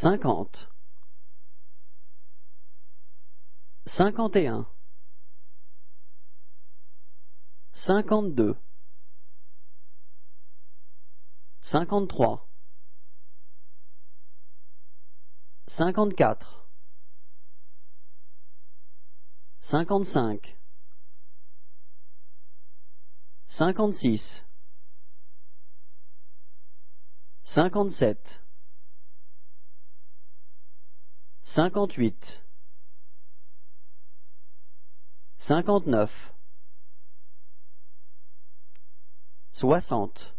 cinquante, cinquante et un, cinquante-deux, cinquante-trois, cinquante-quatre, cinquante-cinq, cinquante-six, cinquante-sept, cinquante-huit, cinquante-neuf, soixante,